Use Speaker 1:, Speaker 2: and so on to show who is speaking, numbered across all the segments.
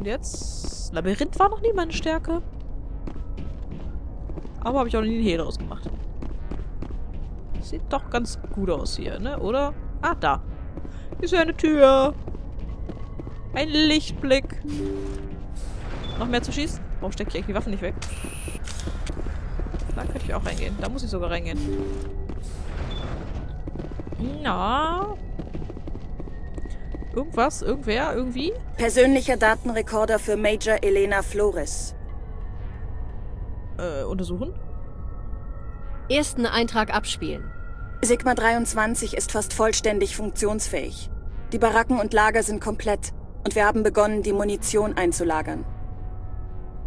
Speaker 1: Und jetzt? Labyrinth war noch nie meine Stärke. Aber habe ich auch nie einen Hehl draus gemacht. Sieht doch ganz gut aus hier, ne? Oder? Ah, da. Ist ja eine Tür. Ein Lichtblick. Noch mehr zu schießen? Warum stecke ich eigentlich die Waffen nicht weg? Da könnte ich auch reingehen. Da muss ich sogar reingehen. Na. Irgendwas? Irgendwer? Irgendwie?
Speaker 2: Persönlicher Datenrekorder für Major Elena Flores.
Speaker 1: Äh, untersuchen?
Speaker 3: Ersten Eintrag abspielen.
Speaker 2: Sigma 23 ist fast vollständig funktionsfähig. Die Baracken und Lager sind komplett und wir haben begonnen, die Munition einzulagern.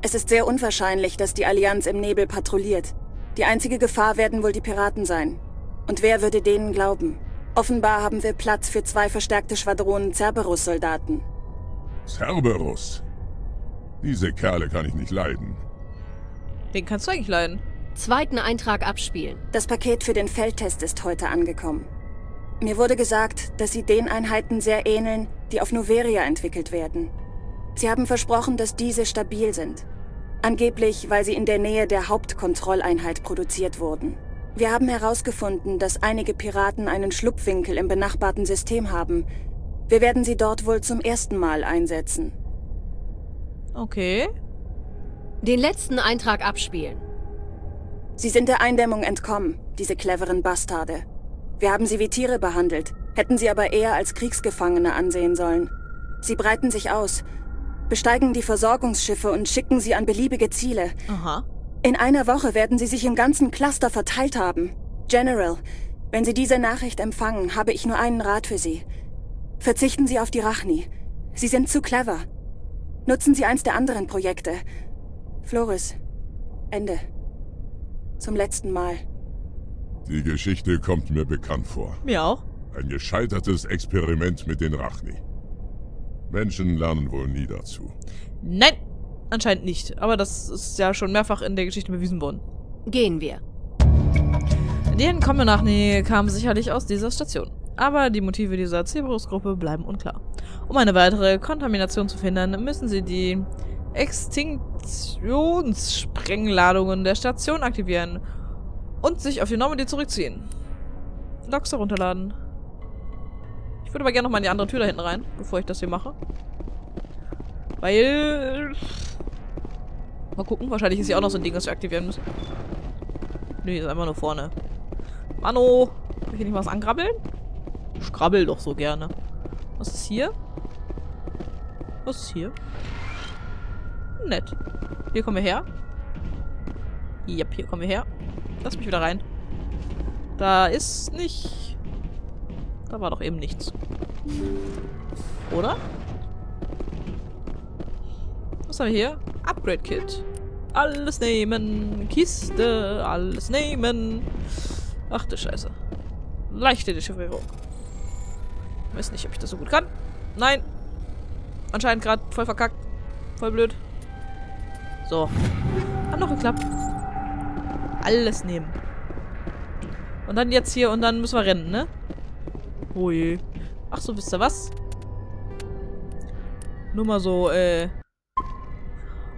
Speaker 2: Es ist sehr unwahrscheinlich, dass die Allianz im Nebel patrouilliert. Die einzige Gefahr werden wohl die Piraten sein. Und wer würde denen glauben? Offenbar haben wir Platz für zwei verstärkte Schwadronen Cerberus-Soldaten.
Speaker 4: Cerberus? Diese Kerle kann ich nicht leiden.
Speaker 1: Den kannst du eigentlich leiden.
Speaker 3: Zweiten Eintrag abspielen.
Speaker 2: Das Paket für den Feldtest ist heute angekommen. Mir wurde gesagt, dass sie den Einheiten sehr ähneln, die auf Noveria entwickelt werden. Sie haben versprochen, dass diese stabil sind. Angeblich, weil sie in der Nähe der Hauptkontrolleinheit produziert wurden. Wir haben herausgefunden, dass einige Piraten einen Schlupfwinkel im benachbarten System haben. Wir werden sie dort wohl zum ersten Mal einsetzen.
Speaker 1: Okay.
Speaker 3: Den letzten Eintrag abspielen.
Speaker 2: Sie sind der Eindämmung entkommen, diese cleveren Bastarde. Wir haben sie wie Tiere behandelt, hätten sie aber eher als Kriegsgefangene ansehen sollen. Sie breiten sich aus, besteigen die Versorgungsschiffe und schicken sie an beliebige Ziele.
Speaker 1: Aha.
Speaker 2: In einer Woche werden sie sich im ganzen Cluster verteilt haben. General, wenn Sie diese Nachricht empfangen, habe ich nur einen Rat für Sie. Verzichten Sie auf die Rachni. Sie sind zu clever. Nutzen Sie eins der anderen Projekte. Flores, Ende. Zum letzten Mal.
Speaker 4: Die Geschichte kommt mir bekannt vor.
Speaker 1: Mir auch.
Speaker 4: Ein gescheitertes Experiment mit den Rachni. Menschen lernen wohl nie dazu.
Speaker 1: Nein, anscheinend nicht. Aber das ist ja schon mehrfach in der Geschichte bewiesen worden.
Speaker 3: Gehen wir.
Speaker 1: Die entkommene Nachnähe kamen sicherlich aus dieser Station. Aber die Motive dieser Cerberus-Gruppe bleiben unklar. Um eine weitere Kontamination zu verhindern, müssen sie die Extinktionssprengladungen der Station aktivieren und sich auf die Normandy zurückziehen. Logs herunterladen. Ich würde aber gerne noch mal in die andere Tür da hinten rein, bevor ich das hier mache. Weil... Mal gucken, wahrscheinlich ist hier auch noch so ein Ding, das wir aktivieren müssen. Nee, ist einfach nur vorne. Mano! Kann ich hier nicht was angrabbeln? Ich krabbel doch so gerne. Was ist hier? Was ist hier? Nett. Hier kommen wir her. Yep, hier kommen wir her. Lass mich wieder rein. Da ist nicht... Da war doch eben nichts. Oder? Was haben wir hier? Upgrade Kit. Alles nehmen. Kiste. Alles nehmen. Ach du Scheiße. Leichte Dechiffrierung. Weiß nicht, ob ich das so gut kann. Nein. Anscheinend gerade voll verkackt. Voll blöd. So. Hat noch geklappt. Alles nehmen. Und dann jetzt hier und dann müssen wir rennen, ne? Je. Ach so, wisst ihr was? Nur mal so, äh...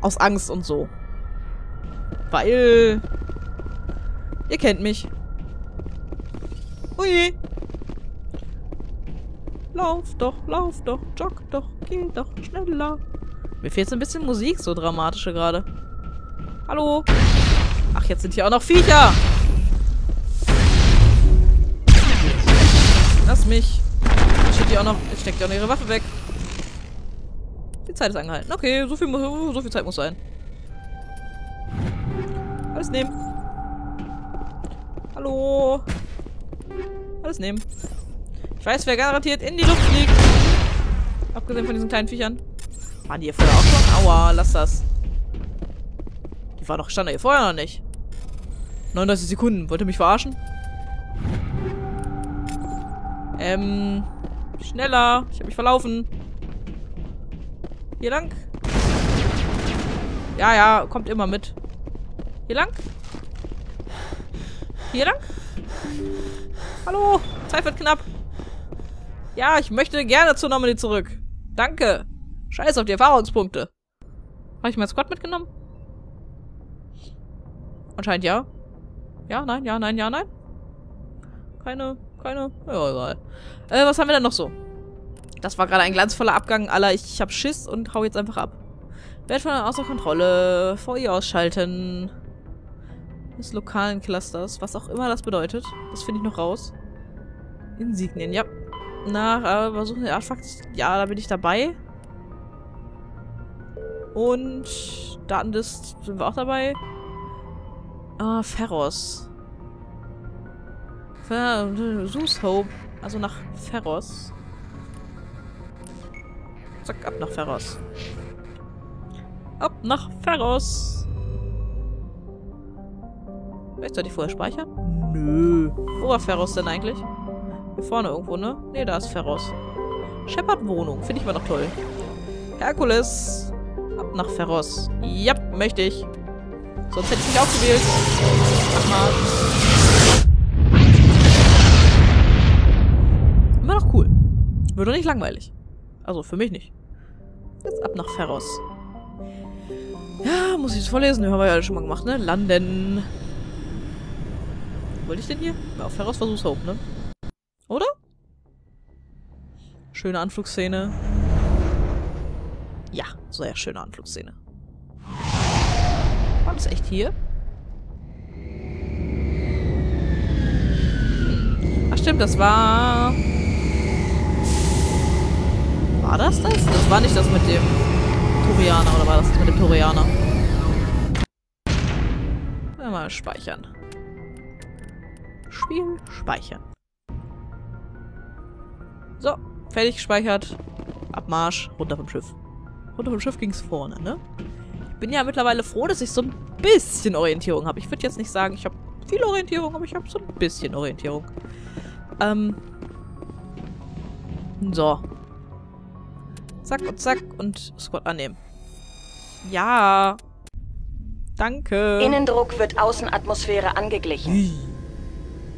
Speaker 1: Aus Angst und so. Weil... Ihr kennt mich. Ui. Lauf doch, lauf doch, jogg doch, geh doch schneller. Mir fehlt so ein bisschen Musik, so dramatische gerade. Hallo? Ach, jetzt sind hier auch noch Viecher. Lass mich. Jetzt steckt die auch noch ihre Waffe weg. Zeit ist angehalten. Okay, so viel, so viel Zeit muss sein. Alles nehmen. Hallo? Alles nehmen. Ich weiß, wer garantiert in die Luft fliegt. Abgesehen von diesen kleinen Viechern. Waren die hier vorher auch schon? Aua, lass das. Die war doch, stand hier vorher noch nicht. 39 Sekunden. Wollt ihr mich verarschen? Ähm, schneller. Ich habe mich verlaufen. Hier lang. Ja, ja, kommt immer mit. Hier lang. Hier lang. Hallo, Zeit wird knapp. Ja, ich möchte gerne zur Normandy zurück. Danke. Scheiß auf die Erfahrungspunkte. Habe ich mein Squad mitgenommen? Anscheinend ja. Ja, nein, ja, nein, ja, nein. Keine, keine. Ja, egal. Äh, was haben wir denn noch so? Das war gerade ein glanzvoller Abgang aller ich, hab Schiss und hau jetzt einfach ab. Wert von außer Kontrolle. VI ausschalten. Des lokalen Clusters. Was auch immer das bedeutet. Das finde ich noch raus. Insignien, ja. Nach, äh, versuchen die Artefakte. Ja, da bin ich dabei. Und Datendist sind wir auch dabei. Ah, Ferros. Fer Zeus Hope. Also nach Ferros. Zack, ab nach Ferros. Ab nach Ferros. Vielleicht sollte ich vorher speichern? Nö. Wo war Ferros denn eigentlich? Hier vorne irgendwo, ne? Ne, da ist Ferros. Shepard Wohnung. Finde ich immer noch toll. Herkules. Ab nach Ferros. Ja, möchte ich. Sonst hätte ich mich ausgewählt. Mach mal. Immer noch cool. Doch nicht langweilig. Also für mich nicht. Jetzt ab nach Ferros. Ja, muss ich das vorlesen? Haben wir ja schon mal gemacht, ne? Landen. Wollte ich denn hier? Ja, auf Ferros Versuchs Hope, ne? Oder? Schöne Anflugsszene. Ja, sehr schöne Anflugsszene. War das echt hier? Ach stimmt, das war... War das das? Das war nicht das mit dem Torianer, oder war das mit dem Torianer? Mal speichern. Spiel speichern. So, fertig gespeichert. Abmarsch, runter vom Schiff. Runter vom Schiff ging's vorne, ne? Ich bin ja mittlerweile froh, dass ich so ein bisschen Orientierung habe. Ich würde jetzt nicht sagen, ich habe viel Orientierung, aber ich habe so ein bisschen Orientierung. Ähm. So. Zack und zack und Squad annehmen. Ja. Danke.
Speaker 2: Innendruck wird Außenatmosphäre angeglichen.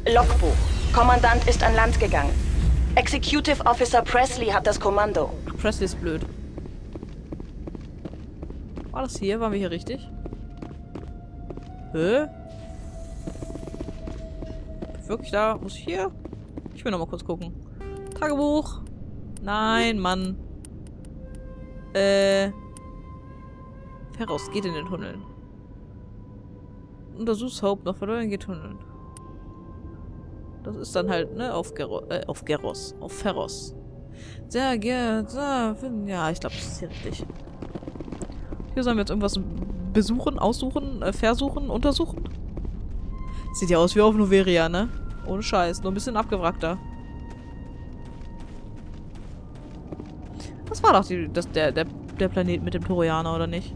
Speaker 2: Logbuch. Kommandant ist an Land gegangen. Executive Officer Presley hat das Kommando.
Speaker 1: Ach, Presley ist blöd. War das hier? Waren wir hier richtig? Hä? Wirklich da? Muss ich hier? Ich will noch mal kurz gucken. Tagebuch. Nein, Mann. Äh. Ferros geht in den Tunneln. Untersuchs Hope noch verloren geht Tunneln. Das ist dann halt, ne, auf, Gero äh, auf Geros. Auf Ferros. Sehr gerne. Ja, ich glaube, das ist hier richtig. Hier sollen wir jetzt irgendwas besuchen, aussuchen, äh, versuchen, untersuchen. Sieht ja aus wie auf Noveria, ne? Ohne Scheiß. Nur ein bisschen abgewrackter. Das war doch die, das, der, der, der Planet mit dem Torianer, oder nicht?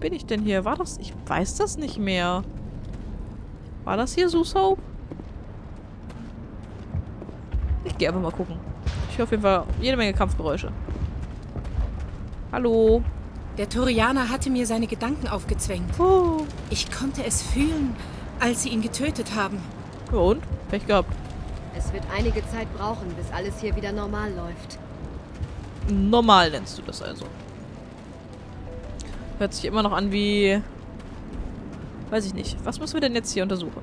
Speaker 1: Bin ich denn hier? War das? Ich weiß das nicht mehr. War das hier Sushope? Ich gehe einfach mal gucken. Ich höre auf jeden Fall jede Menge Kampfgeräusche. Hallo?
Speaker 5: Der Torianer hatte mir seine Gedanken aufgezwängt.
Speaker 1: Oh.
Speaker 5: Ich konnte es fühlen, als sie ihn getötet haben.
Speaker 1: Ja und? Pech gehabt.
Speaker 3: Es wird einige Zeit brauchen, bis alles hier wieder normal läuft.
Speaker 1: Normal nennst du das also. Hört sich immer noch an wie... Weiß ich nicht. Was müssen wir denn jetzt hier untersuchen?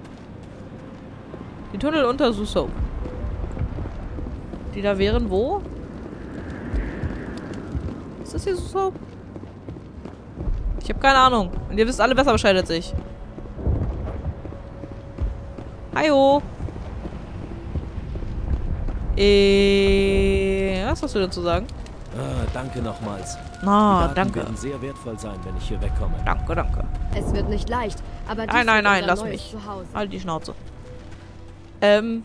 Speaker 1: Die Tunnel unter Susou. Die da wären wo? Ist das hier Susou? Ich habe keine Ahnung. Und ihr wisst alle besser Bescheid als ich. Hallo. Äh, was hast du denn zu sagen?
Speaker 6: Ah, danke nochmals.
Speaker 1: Ah,
Speaker 6: Die Daten
Speaker 1: danke.
Speaker 6: werden sehr wertvoll sein, wenn ich hier wegkomme.
Speaker 1: Danke, danke.
Speaker 3: Es wird nicht leicht, aber
Speaker 1: Nein, nein, nein, lass mich.
Speaker 3: Zuhause.
Speaker 1: Halt die Schnauze. Ähm.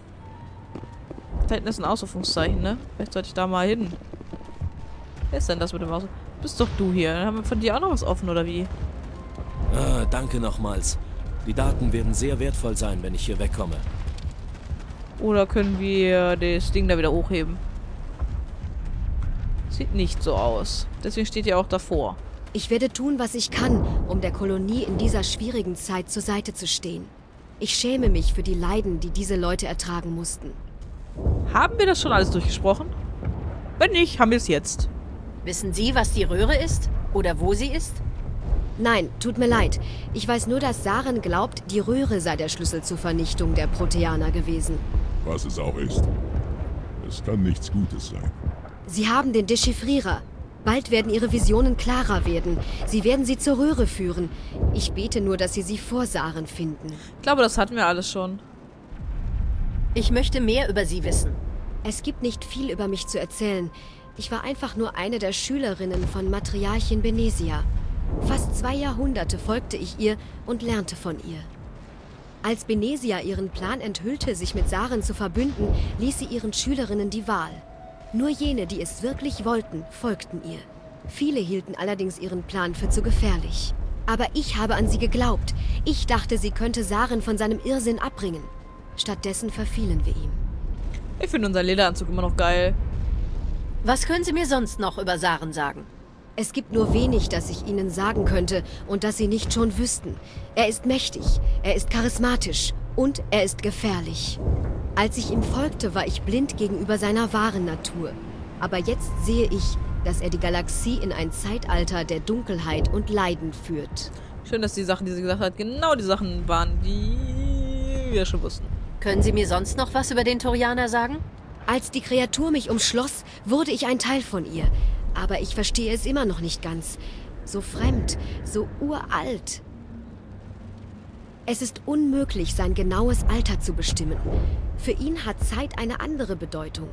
Speaker 1: Da hinten ist ein Ausrufungszeichen, ne? Vielleicht sollte ich da mal hin. Wer ist denn das mit dem Aus? Bist doch du hier. Dann haben wir von dir auch noch was offen, oder wie?
Speaker 6: Ah, danke nochmals. Die Daten werden sehr wertvoll sein, wenn ich hier wegkomme.
Speaker 1: Oder können wir das Ding da wieder hochheben? Sieht nicht so aus. Deswegen steht ihr auch davor.
Speaker 3: Ich werde tun, was ich kann, um der Kolonie in dieser schwierigen Zeit zur Seite zu stehen. Ich schäme mich für die Leiden, die diese Leute ertragen mussten.
Speaker 1: Haben wir das schon alles durchgesprochen? Wenn nicht, haben wir es jetzt.
Speaker 7: Wissen Sie, was die Röhre ist? Oder wo sie ist?
Speaker 3: Nein, tut mir leid. Ich weiß nur, dass Saren glaubt, die Röhre sei der Schlüssel zur Vernichtung der Proteaner gewesen.
Speaker 4: Was es auch ist. Es kann nichts Gutes sein.
Speaker 3: Sie haben den Dechiffrierer. Bald werden ihre Visionen klarer werden. Sie werden sie zur Röhre führen. Ich bete nur, dass sie sie vor Saren finden.
Speaker 1: Ich glaube, das hatten wir alles schon.
Speaker 7: Ich möchte mehr über sie wissen.
Speaker 3: Es gibt nicht viel über mich zu erzählen. Ich war einfach nur eine der Schülerinnen von Matriarchin Benesia. Fast zwei Jahrhunderte folgte ich ihr und lernte von ihr. Als Benesia ihren Plan enthüllte, sich mit Saren zu verbünden, ließ sie ihren Schülerinnen die Wahl. Nur jene, die es wirklich wollten, folgten ihr. Viele hielten allerdings ihren Plan für zu gefährlich. Aber ich habe an sie geglaubt. Ich dachte, sie könnte Saren von seinem Irrsinn abbringen. Stattdessen verfielen wir ihm.
Speaker 1: Ich finde unseren Lederanzug immer noch geil.
Speaker 7: Was können Sie mir sonst noch über Saren sagen?
Speaker 3: Es gibt nur wenig, das ich Ihnen sagen könnte und das Sie nicht schon wüssten. Er ist mächtig, er ist charismatisch und er ist gefährlich. Als ich ihm folgte, war ich blind gegenüber seiner wahren Natur. Aber jetzt sehe ich, dass er die Galaxie in ein Zeitalter der Dunkelheit und Leiden führt.
Speaker 1: Schön, dass die Sachen, die sie gesagt hat, genau die Sachen waren, die wir schon wussten.
Speaker 7: Können Sie mir sonst noch was über den Torianer sagen?
Speaker 3: Als die Kreatur mich umschloss, wurde ich ein Teil von ihr. Aber ich verstehe es immer noch nicht ganz. So fremd, so uralt. Es ist unmöglich, sein genaues Alter zu bestimmen. Für ihn hat Zeit eine andere Bedeutung.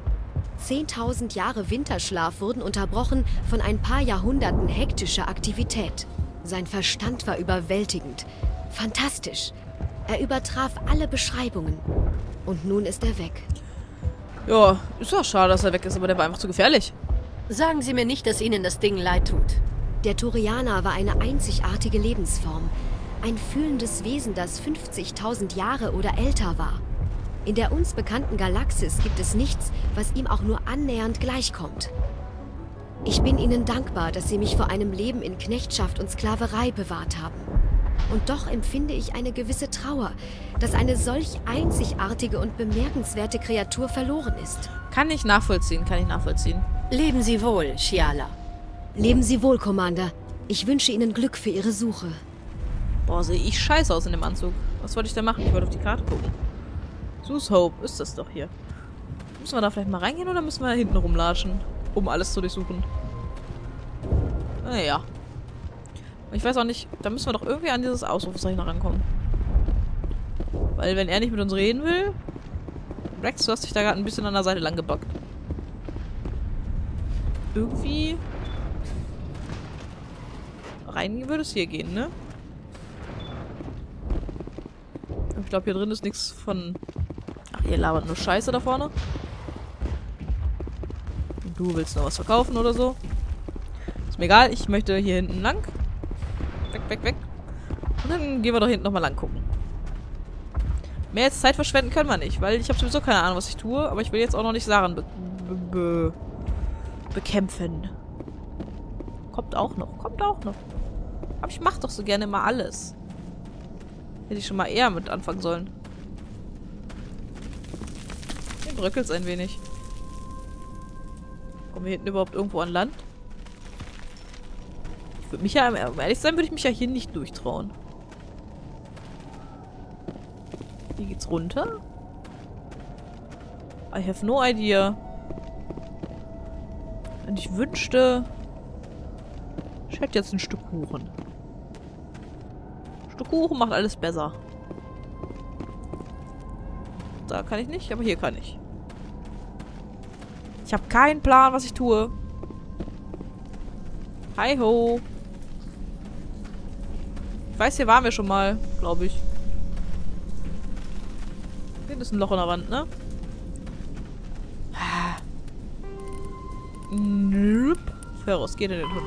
Speaker 3: Zehntausend Jahre Winterschlaf wurden unterbrochen von ein paar Jahrhunderten hektischer Aktivität. Sein Verstand war überwältigend. Fantastisch. Er übertraf alle Beschreibungen. Und nun ist er weg.
Speaker 1: Ja, ist doch schade, dass er weg ist, aber der war einfach zu gefährlich.
Speaker 7: Sagen Sie mir nicht, dass Ihnen das Ding leid tut.
Speaker 3: Der Turianer war eine einzigartige Lebensform. Ein fühlendes Wesen, das 50.000 Jahre oder älter war. In der uns bekannten Galaxis gibt es nichts, was ihm auch nur annähernd gleichkommt. Ich bin Ihnen dankbar, dass Sie mich vor einem Leben in Knechtschaft und Sklaverei bewahrt haben. Und doch empfinde ich eine gewisse Trauer, dass eine solch einzigartige und bemerkenswerte Kreatur verloren ist.
Speaker 1: Kann ich nachvollziehen, kann ich nachvollziehen.
Speaker 7: Leben Sie wohl, Shiala.
Speaker 3: Leben Sie wohl, Commander. Ich wünsche Ihnen Glück für Ihre Suche.
Speaker 1: Boah, sehe ich scheiße aus in dem Anzug. Was wollte ich da machen? Ich wollte auf die Karte gucken. Sus Hope ist das doch hier. Müssen wir da vielleicht mal reingehen oder müssen wir da hinten rumlatschen, um alles zu durchsuchen? Naja. Ich weiß auch nicht, da müssen wir doch irgendwie an dieses Ausrufezeichen rankommen. Weil wenn er nicht mit uns reden will... Rex, du hast dich da gerade ein bisschen an der Seite lang gebackt. Irgendwie... Rein würde es hier gehen, ne? Ich glaube, hier drin ist nichts von... Ach, ihr labert nur Scheiße da vorne. Und du willst noch was verkaufen oder so. Ist mir egal, ich möchte hier hinten lang. Weg, weg, weg. Und dann gehen wir doch hinten nochmal lang gucken. Mehr jetzt Zeit verschwenden können wir nicht, weil ich habe sowieso keine Ahnung, was ich tue. Aber ich will jetzt auch noch nicht Saren be be be bekämpfen. Kommt auch noch, kommt auch noch. Aber ich mache doch so gerne immer alles. Hätte ich schon mal eher mit anfangen sollen. Hier bröckelt es ein wenig. Kommen wir hinten überhaupt irgendwo an Land? Ich würde mich ja, um ehrlich sein, würde ich mich ja hier nicht durchtrauen. Hier geht's runter. I have no idea. Und ich wünschte... Ich hätte jetzt ein Stück Kuchen. Ein Stück Kuchen macht alles besser. Da kann ich nicht, aber hier kann ich. Ich habe keinen Plan, was ich tue. Hi ho. Ich weiß, hier waren wir schon mal, glaube ich. Hier ist ein Loch in der Wand, ne? Nöp. Ferros, geht in den Tunnel.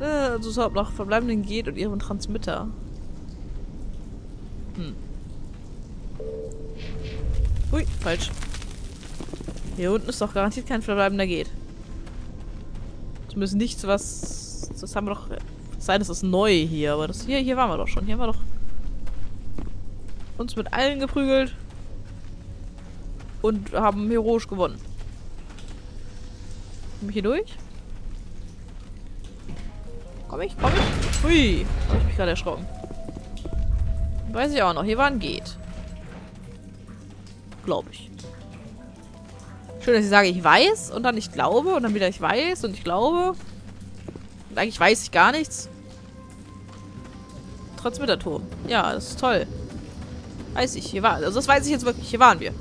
Speaker 1: Äh, also so nach Verbleibenden geht und ihrem Transmitter. Hm. Ui, falsch. Hier unten ist doch garantiert kein Verbleibender geht. Zumindest nichts, was... Das haben wir doch... Sein, das ist neu hier, aber das hier, hier waren wir doch schon. Hier haben wir doch uns mit allen geprügelt. Und haben heroisch gewonnen. Komm ich hier durch? Komm ich? Komm ich? Hui. Hab ich mich gerade erschrocken. Weiß ich auch noch. Hier war ein Geht. Glaube ich. Schön, dass ich sage, ich weiß und dann ich glaube und dann wieder ich weiß und ich glaube. Und eigentlich weiß ich gar nichts. Trotz Mitterturm. Ja, das ist toll. Weiß ich. Hier war. Also das weiß ich jetzt wirklich. Hier waren wir.